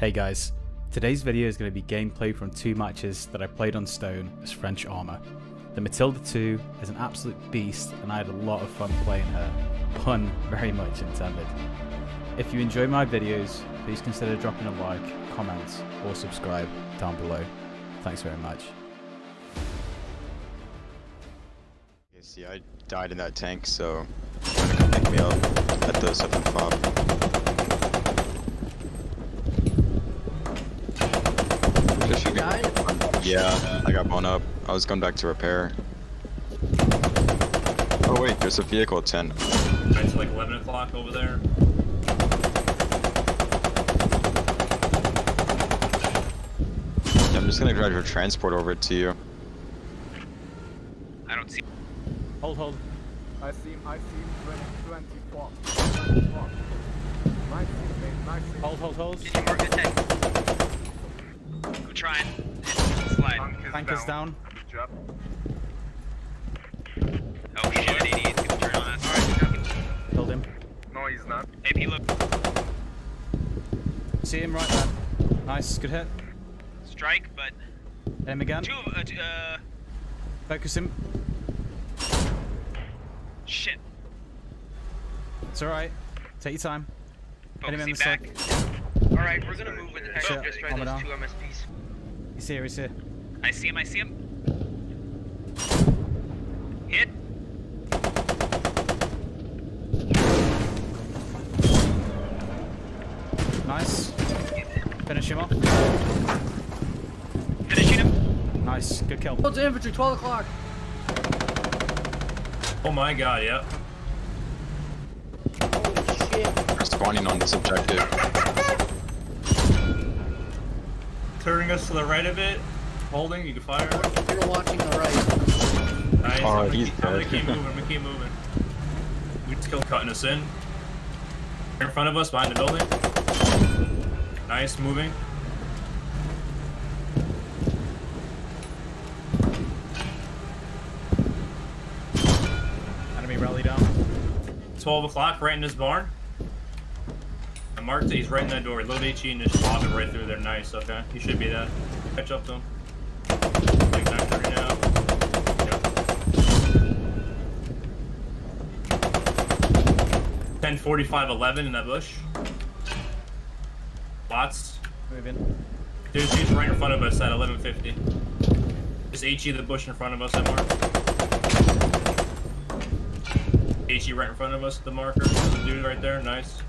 Hey guys, today's video is going to be gameplay from two matches that I played on Stone as French armor. The Matilda 2 is an absolute beast and I had a lot of fun playing her, pun very much intended. If you enjoy my videos, please consider dropping a like, comment or subscribe down below. Thanks very much. See, I died in that tank, so pick me up at the 7 fob. Just should be- Yeah, I got blown up. I was going back to repair. Oh wait, there's a vehicle at 10. It's like 11 o'clock over there. Yeah, I'm just gonna drive your transport over to you. I don't see. Hold, hold. I see him, I see him 20, 24. 24. Nice hit, mate, nice hit. Hold, hold, hold. Can you mark the tank? I'm trying. It's slide. Tank is down. Good job. Oh shit, he needs to turn on us. Alright, Killed him. No, he's not. AP look. See him right there. Nice, good hit. Strike, but Hit him again. two of uh, two, uh Focus him. shit. It's alright. Take your time. Hit him in the back. Alright, we're gonna move with the tank. Just try those down. two MSPs. He's here, he's here. I see him, I see him. Hit. Nice. Finish him off. Finishing him. Nice, good kill. Go to infantry, 12 o'clock. Oh my god, yep. Holy shit. We're spawning on this objective. Turning us to the right of it. Holding, you can fire. You're watching the right. Nice. Oh, I'm gonna he's keep, I'm gonna dead. keep moving, I'm gonna keep moving. We just killed cutting us in. In front of us, behind the building. Nice, moving. Enemy rally down. 12 o'clock, right in this barn. I marked it, he's right in that door. Load HE and just lob it right through there. Nice, okay. He should be that. Catch up to him. Like 930 now. Yep. 10 45 11 in that bush. Lots. Moving. Dude, she's right in front of us at 1150. Just HE the bush in front of us at mark. HE right in front of us at the marker. There's a dude right there, nice.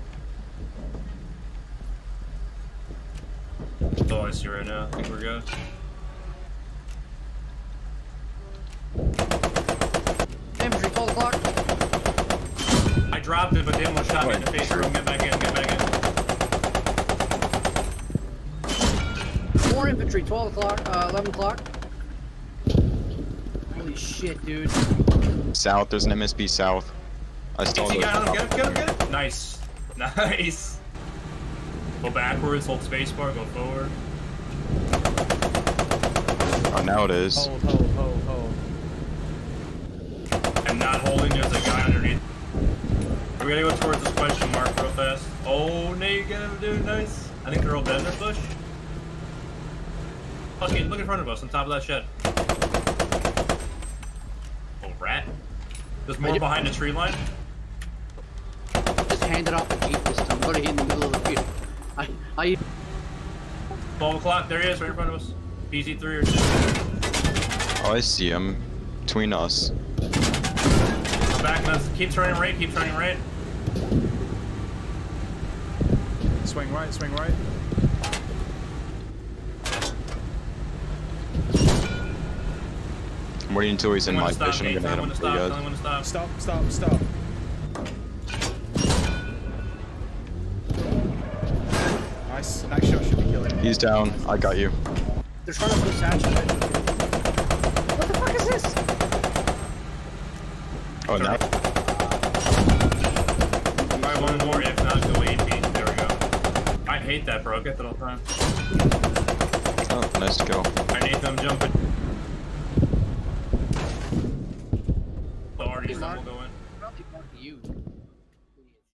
That's all I see right now. I think we're good. Dropped it, but they almost shot me in the face. Room, get back in, get back in. More infantry, 12 o'clock, uh, 11 o'clock. Holy shit, dude. South, there's an MSP south. I stole HE the got him, get him, get him, get him. Nice. Nice. Go backwards, hold spacebar, go forward. Oh, now it is. Hold, hold, hold, hold. I'm not holding, there's a guy underneath. We're gonna go towards this question mark real fast. Oh, no, you get him, dude, nice. I think they're all dead in their bush. Okay, look in front of us, on top of that shed. Oh, rat. There's more behind the tree line. Just hand it off the gate this time. Literally in the middle of the field. I, I, 12 o'clock, there he is, right in front of us. PZ3 or 2. Oh, I see him. Between us. Come back, let's keep turning right, keep turning right. Swing right, swing right. I'm waiting until he's in my him when vision. I'm gonna hit him him when to stop, good. stop. Stop, stop, stop. Nice. Next shot should be killing. He's down. I got you. they're trying to put a satchel in. What the fuck is this? Oh, now one more, if not, go There we go. I hate that, bro. I get that all the time. Oh, nice to go. I need them jumping. The arty will go in.